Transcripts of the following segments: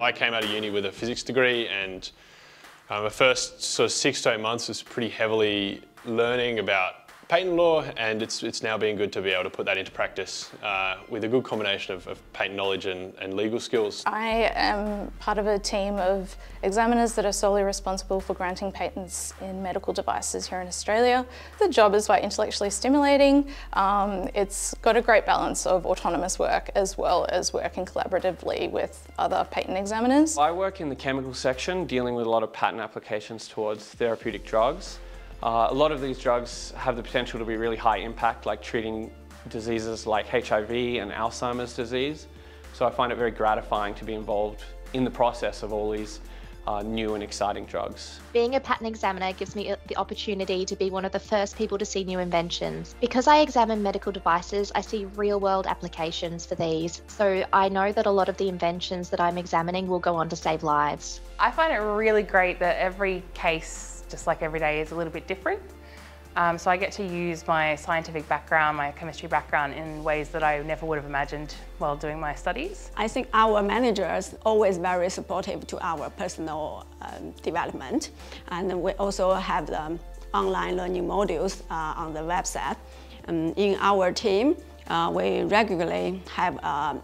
I came out of uni with a physics degree and um, the first sort of six to eight months was pretty heavily learning about patent law and it's, it's now been good to be able to put that into practice uh, with a good combination of, of patent knowledge and, and, legal skills. I am part of a team of examiners that are solely responsible for granting patents in medical devices here in Australia. The job is quite intellectually stimulating. Um, it's got a great balance of autonomous work as well as working collaboratively with other patent examiners. I work in the chemical section dealing with a lot of patent applications towards therapeutic drugs. Uh, a lot of these drugs have the potential to be really high impact, like treating diseases like HIV and Alzheimer's disease. So I find it very gratifying to be involved in the process of all these uh, new and exciting drugs. Being a patent examiner gives me the opportunity to be one of the first people to see new inventions. Because I examine medical devices, I see real world applications for these. So I know that a lot of the inventions that I'm examining will go on to save lives. I find it really great that every case just like every day is a little bit different. Um, so I get to use my scientific background, my chemistry background in ways that I never would have imagined while doing my studies. I think our managers always very supportive to our personal um, development. And we also have online learning modules uh, on the website. Um, in our team, uh, we regularly have uh,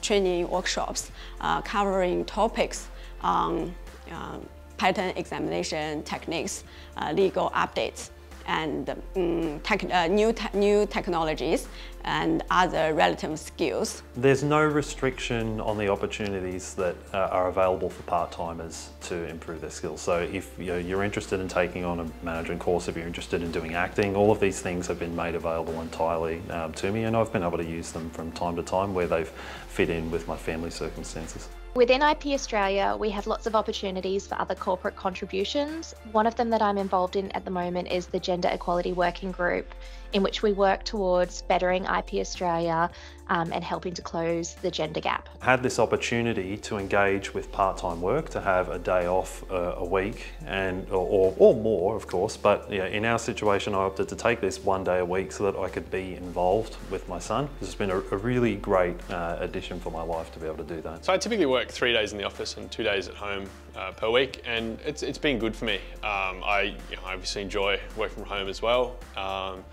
training workshops uh, covering topics on um, patent examination techniques, uh, legal updates, and um, tech, uh, new, te new technologies and other relative skills. There's no restriction on the opportunities that uh, are available for part-timers to improve their skills. So if you're interested in taking on a management course, if you're interested in doing acting, all of these things have been made available entirely um, to me and I've been able to use them from time to time where they've fit in with my family circumstances. Within IP Australia, we have lots of opportunities for other corporate contributions. One of them that I'm involved in at the moment is the Gender Equality Working Group, in which we work towards bettering IP Australia um, and helping to close the gender gap. I Had this opportunity to engage with part-time work, to have a day off uh, a week, and or, or, more, of course, but you know, in our situation I opted to take this one day a week so that I could be involved with my son. It's been a, a really great uh, addition for my life to be able to do that. So I typically work three days in the office and two days at home uh, per week, and it's, it's been good for me. Um, I you know, obviously enjoy working from home as well. Um,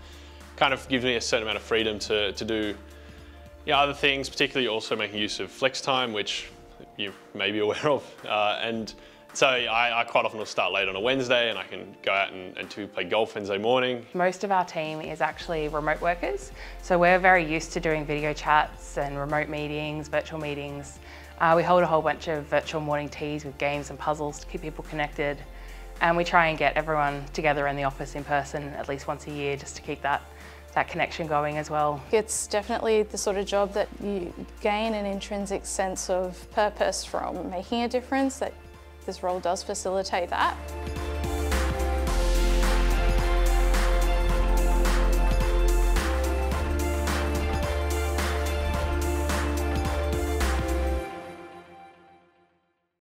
kind of gives me a certain amount of freedom to, to do yeah, other things, particularly also making use of flex time, which you may be aware of. Uh, and so I, I, quite often will start late on a Wednesday and I can go out and, and to play golf Wednesday morning. Most of our team is actually remote workers. So we're very used to doing video chats and remote meetings, virtual meetings. Uh, we hold a whole bunch of virtual morning teas with games and puzzles to keep people connected. And we try and get everyone together in the office in person at least once a year just to keep that that connection going as well. It's definitely the sort of job that you gain an intrinsic sense of purpose from making a difference, that this role does facilitate that.